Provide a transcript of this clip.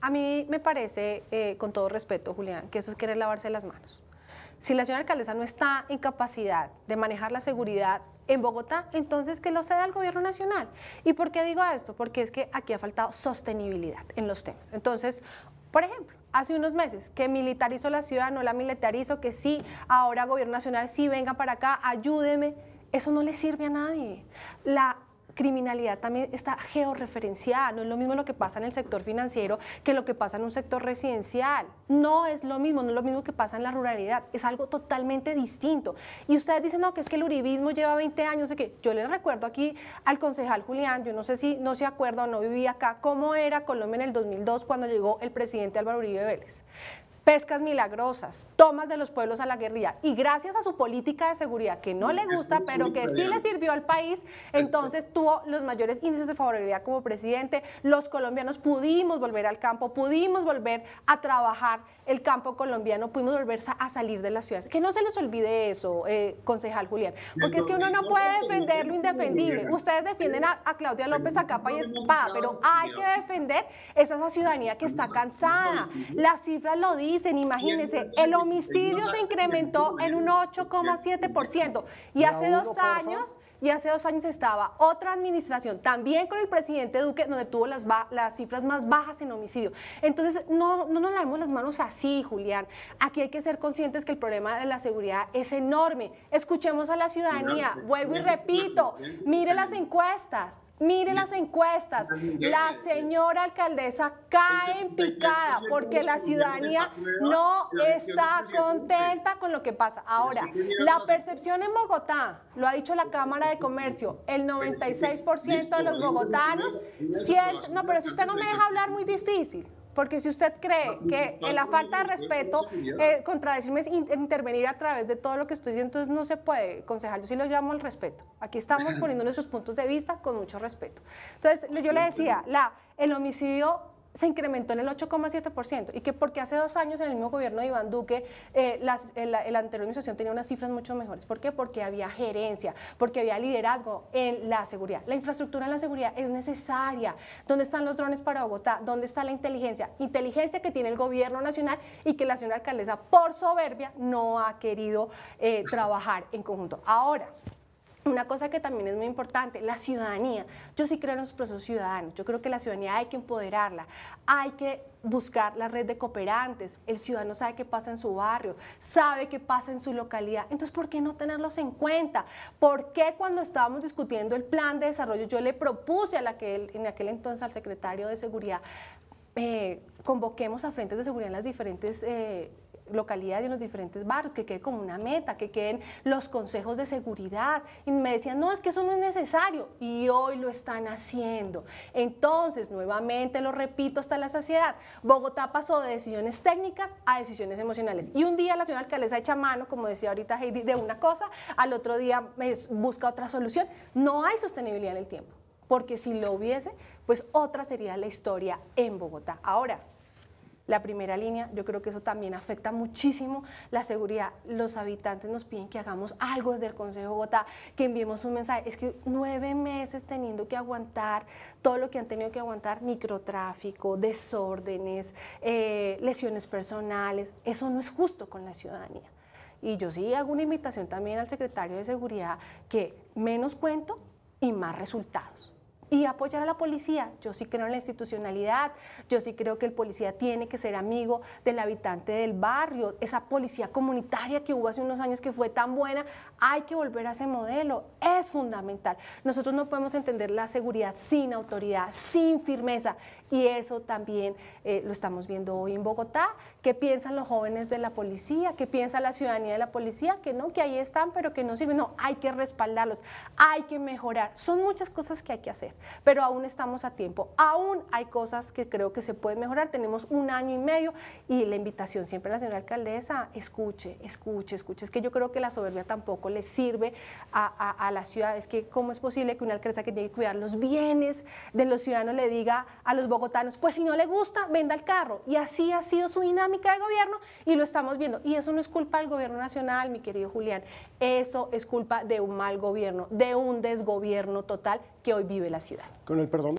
a mí me parece, eh, con todo respeto, Julián, que eso es querer lavarse las manos. Si la señora alcaldesa no está en capacidad de manejar la seguridad en Bogotá, entonces que lo ceda al gobierno nacional. ¿Y por qué digo esto? Porque es que aquí ha faltado sostenibilidad en los temas. Entonces, por ejemplo, hace unos meses que militarizó la ciudad, no la militarizo, que sí, ahora gobierno nacional, sí, venga para acá, ayúdeme. Eso no le sirve a nadie. La criminalidad también está georreferenciada, no es lo mismo lo que pasa en el sector financiero que lo que pasa en un sector residencial. No es lo mismo, no es lo mismo que pasa en la ruralidad, es algo totalmente distinto. Y ustedes dicen, no, que es que el uribismo lleva 20 años, que yo les recuerdo aquí al concejal Julián, yo no sé si no se acuerda o no vivía acá, cómo era Colombia en el 2002 cuando llegó el presidente Álvaro Uribe Vélez pescas milagrosas, tomas de los pueblos a la guerrilla y gracias a su política de seguridad que no le gusta, pero que sí le sirvió al país, entonces tuvo los mayores índices de favorabilidad como presidente. Los colombianos pudimos volver al campo, pudimos volver a trabajar el campo colombiano, pudimos volver a salir de las ciudades. Que no se les olvide eso, eh, concejal Julián, porque es que uno no puede defender lo indefendible. Ustedes defienden a, Claudia López a capa y espada, pero hay que defender esa ciudadanía que está cansada. Las cifras lo dicen imagínense, el homicidio se incrementó en un 8,7% y hace dos años y hace dos años estaba otra administración, también con el presidente Duque, donde tuvo las, las cifras más bajas en homicidio. Entonces, no, no nos lavemos las manos así, Julián. Aquí hay que ser conscientes que el problema de la seguridad es enorme. Escuchemos a la ciudadanía. Vuelvo y repito, mire las encuestas, mire las encuestas. La señora alcaldesa cae en picada porque la ciudadanía no está contenta con lo que pasa. Ahora, la percepción en Bogotá, lo ha dicho la Cámara de Comercio, el 96% de los bogotanos no, pero si usted no me deja hablar muy difícil, porque si usted cree que en la falta de respeto, eh, contradecirme es intervenir a través de todo lo que estoy diciendo, entonces no se puede, concejal, yo sí lo llamo el respeto. Aquí estamos poniendo nuestros puntos de vista con mucho respeto. Entonces, yo le decía, la, el homicidio se incrementó en el 8,7% y que porque hace dos años en el mismo gobierno de Iván Duque eh, la, anterior administración tenía unas cifras mucho mejores. ¿Por qué? Porque había gerencia, porque había liderazgo en la seguridad. La infraestructura en la seguridad es necesaria. ¿Dónde están los drones para Bogotá? ¿Dónde está la inteligencia? Inteligencia que tiene el gobierno nacional y que la señora alcaldesa por soberbia no ha querido eh, trabajar en conjunto. Ahora, una cosa que también es muy importante, la ciudadanía. Yo sí creo en los procesos ciudadanos. Yo creo que la ciudadanía hay que empoderarla. Hay que buscar la red de cooperantes. El ciudadano sabe qué pasa en su barrio, sabe qué pasa en su localidad. Entonces, ¿por qué no tenerlos en cuenta? ¿Por qué cuando estábamos discutiendo el plan de desarrollo yo le propuse a la que, en aquel entonces al secretario de Seguridad eh, convoquemos a frentes de seguridad en las diferentes... Eh, localidades y en los diferentes barrios, que quede como una meta, que queden los consejos de seguridad. Y me decían, no, es que eso no es necesario. Y hoy lo están haciendo. Entonces, nuevamente lo repito hasta la saciedad, Bogotá pasó de decisiones técnicas a decisiones emocionales. Y un día la señora alcaldesa echa mano, como decía ahorita Heidi, de una cosa, al otro día busca otra solución. No hay sostenibilidad en el tiempo, porque si lo hubiese, pues otra sería la historia en Bogotá. Ahora, la primera línea, yo creo que eso también afecta muchísimo la seguridad. Los habitantes nos piden que hagamos algo desde el Consejo de Bogotá, que enviemos un mensaje. Es que nueve meses teniendo que aguantar todo lo que han tenido que aguantar, microtráfico, desórdenes, eh, lesiones personales, eso no es justo con la ciudadanía. Y yo sí hago una invitación también al secretario de Seguridad que menos cuento y más resultados y apoyar a la policía. Yo sí creo en la institucionalidad, yo sí creo que el policía tiene que ser amigo del habitante del barrio, esa policía comunitaria que hubo hace unos años que fue tan buena, hay que volver a ese modelo, es fundamental. Nosotros no podemos entender la seguridad sin autoridad, sin firmeza y eso también eh, lo estamos viendo hoy en Bogotá. ¿Qué piensan los jóvenes de la policía? ¿Qué piensa la ciudadanía de la policía? Que no, que ahí están, pero que no sirven. No, hay que respaldarlos, hay que mejorar. Son muchas cosas que hay que hacer pero aún estamos a tiempo. Aún hay cosas que creo que se pueden mejorar. Tenemos un año y medio y la invitación siempre a la señora alcaldesa, escuche, escuche, escuche. Es que yo creo que la soberbia tampoco le sirve a, la ciudad. Es que cómo es posible que una alcaldesa que tiene que cuidar los bienes de los ciudadanos le diga a los bogotanos, pues si no le gusta, venda el carro. Y así ha sido su dinámica de gobierno y lo estamos viendo. Y eso no es culpa del gobierno nacional, mi querido Julián. Eso es culpa de un mal gobierno, de un desgobierno total que hoy vive la ciudad.